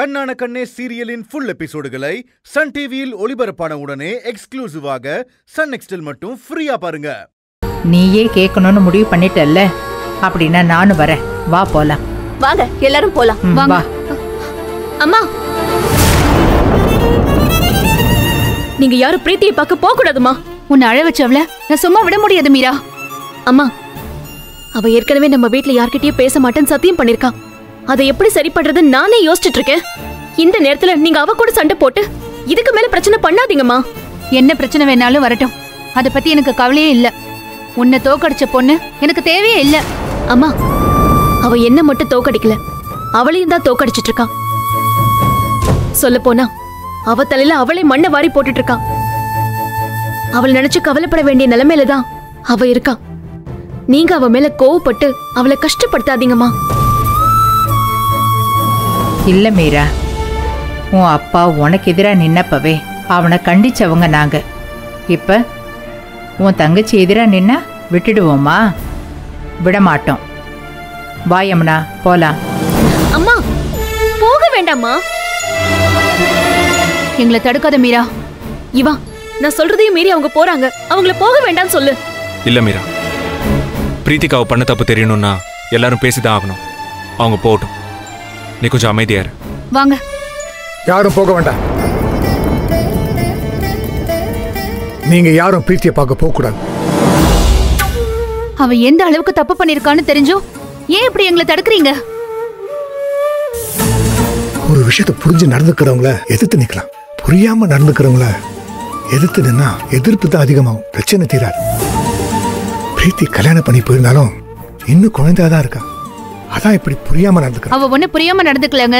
கண்ணான கண்ணே சீரியலின் full எபிசோடுகளை Sun டிவியில் ஒளிபரப்பான உடனே எக்ஸ்க்ளூசிவாக சன் நெக்ஸ்டில் மட்டும் ஃப்ரீயா பாருங்க. நீயே கேட்கணும்னு முடிவு பண்ணிட்டல்ல? அப்படின்னா நானும் வரேன். வா போலாம். வாங்க எல்லாரும் போலாம். வாங்க. வா. அம்மா! நீங்க யாரும் பிரீத்தியை பார்க்க போக கூடாதுமா உன்னை அழ வச்சவள நான் சும்மா விட முடியாது மீரா. அம்மா அவ ஏற்கனவே நம்ம வீட்ல யார்கிட்டயும் பேச மாட்டேன்னு சத்தியம் பண்ணிருக்கா. அதை எப்படி சரி பண்றதுன்னு நானே யோசிச்சுட்டு இருக்கேன். இந்த நேரத்துல நீங்க அவ கூட சண்டை போட்டு இதுக்கு மேல பிரச்சனை பண்ணாதீங்கம்மா. என்ன பிரச்சனை வேணாலும் வரட்டும். அத பத்தி எனக்கு கவலையே இல்ல. உன்னை தோக்கடிச்ச பொண்ணு எனக்கு தேவையே இல்ல. அம்மா அவ என்ன மட்டும் தோக்கடிக்கல. அவளையும் தான் தோக்கடிச்சிட்டு இருக்கா. சொல்ல போனா அவ தலையில அவளே மண்ணை வாரி போட்டுட்டு இருக்கா. அவள் நினைச்சு கவலைப்பட வேண்டிய நிலைமையில தான் அவ இருக்கா. நீங்க அவ மேல கோவப்பட்டு அவளை கஷ்டப்படுத்தாதீங்கம்மா. இல்ல மீரா. உன் அப்பா உனக்கு எதிரா நின்னப்பவே அவனை கண்டிச்சவங்க நாங்க. இப்ப உன் தங்கச்சி எதிரா நின்னா விட்டுடுவோமா? விட மாட்டோம் வா யமுனா போலாம். அம்மா போக வேண்டாம்மா. எங்களை தடுக்காத மீரா. இவா நான் சொல்றதையும் மீறி அவங்க போறாங்க. அவங்கள போக வேண்டாம்னு சொல்லு. இல்ல மீரா. பிரீத்திகாவை பண்ண தப்பு தெரியணும்னா எல்லாரும் பேசிதான் ஆகணும். அவங்க போகட்டும். நீ கொஞ்சம் அமைதியா இரு. வாங்க. யாரும் போக வேண்டாம். நீங்க யாரும் பிரீத்தியை பார்க்க போக கூடாது அவ எந்த அளவுக்கு தப்பு பண்ணிருக்கான்னு தெரிஞ்சும் ஏன் இப்படி எங்களை தடுக்கிறீங்க? ஒரு விஷயத்தை புரிஞ்சு நடந்துக்கிறவங்கள எதிர்த்து நிக்கலாம். புரியாம நடந்துக்கிறவங்கள எதிர்த்து நின்னா எதிர்ப்பு தான் அதிகமாகும். பிரச்சனை தீராது. பிரீத்தி கல்யாணம் பண்ணி போயிருந்தாலும் இன்னும் குழந்தையா தான் இருக்கா? அதான் இப்படி புரியாம நடந்துக்கிறா. அவ ஒண்ணு புரியாம நடந்துக்கலங்க.